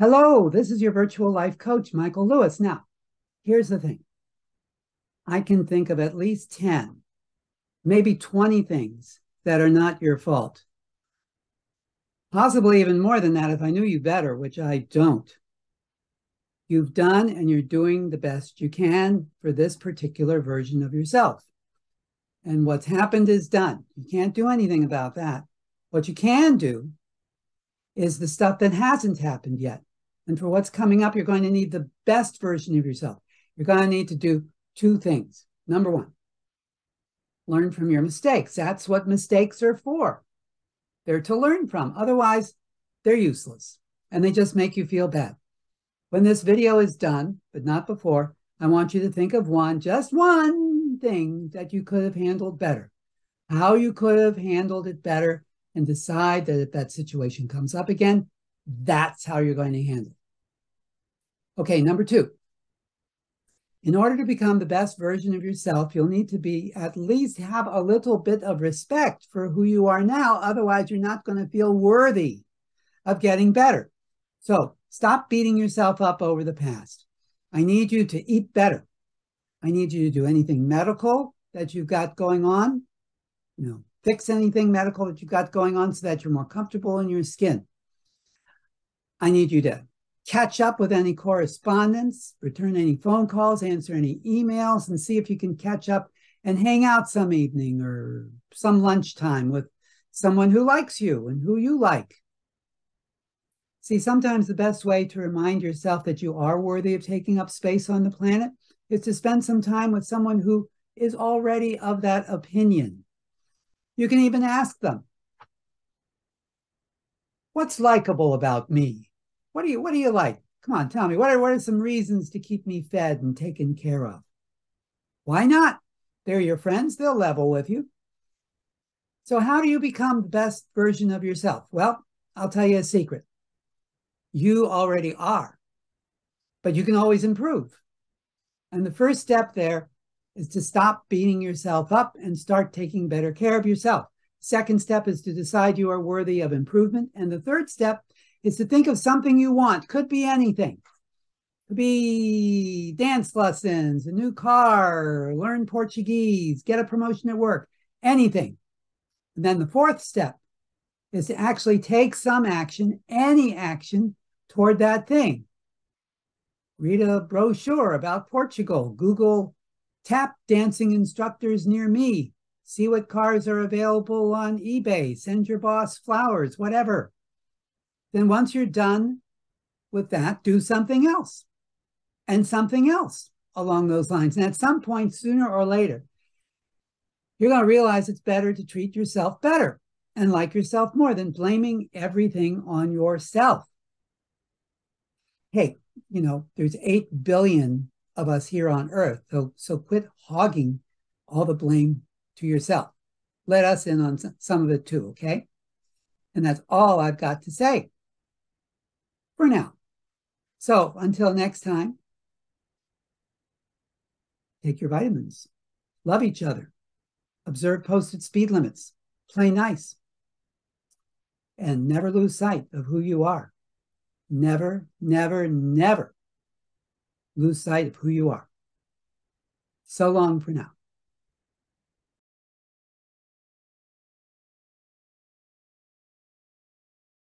Hello, this is your virtual life coach, Michael Lewis. Now, here's the thing I can think of at least 10, maybe 20 things that are not your fault. Possibly even more than that if I knew you better, which I don't. You've done and you're doing the best you can for this particular version of yourself. And what's happened is done. You can't do anything about that. What you can do is the stuff that hasn't happened yet. And for what's coming up, you're going to need the best version of yourself. You're going to need to do two things. Number one, learn from your mistakes. That's what mistakes are for. They're to learn from. Otherwise, they're useless and they just make you feel bad. When this video is done, but not before, I want you to think of one, just one thing that you could have handled better, how you could have handled it better, and decide that if that situation comes up again, that's how you're going to handle it. Okay, number two. In order to become the best version of yourself, you'll need to be at least have a little bit of respect for who you are now. Otherwise, you're not going to feel worthy of getting better. So Stop beating yourself up over the past. I need you to eat better. I need you to do anything medical that you've got going on. You know, fix anything medical that you've got going on so that you're more comfortable in your skin. I need you to catch up with any correspondence, return any phone calls, answer any emails, and see if you can catch up and hang out some evening or some lunchtime with someone who likes you and who you like. See, sometimes the best way to remind yourself that you are worthy of taking up space on the planet is to spend some time with someone who is already of that opinion. You can even ask them, What's likable about me? What do you what do you like? Come on, tell me. What are what are some reasons to keep me fed and taken care of? Why not? They're your friends, they'll level with you. So, how do you become the best version of yourself? Well, I'll tell you a secret you already are, but you can always improve. And the first step there is to stop beating yourself up and start taking better care of yourself. Second step is to decide you are worthy of improvement. And the third step is to think of something you want. Could be anything. Could be dance lessons, a new car, learn Portuguese, get a promotion at work, anything. And then the fourth step is to actually take some action, any action toward that thing. Read a brochure about Portugal. Google tap dancing instructors near me. See what cars are available on eBay. Send your boss flowers, whatever. Then once you're done with that, do something else and something else along those lines. And at some point, sooner or later, you're going to realize it's better to treat yourself better and like yourself more than blaming everything on yourself hey, you know, there's 8 billion of us here on earth. So, so quit hogging all the blame to yourself. Let us in on some of it too, okay? And that's all I've got to say for now. So until next time, take your vitamins, love each other, observe posted speed limits, play nice, and never lose sight of who you are. Never, never, never lose sight of who you are. So long for now.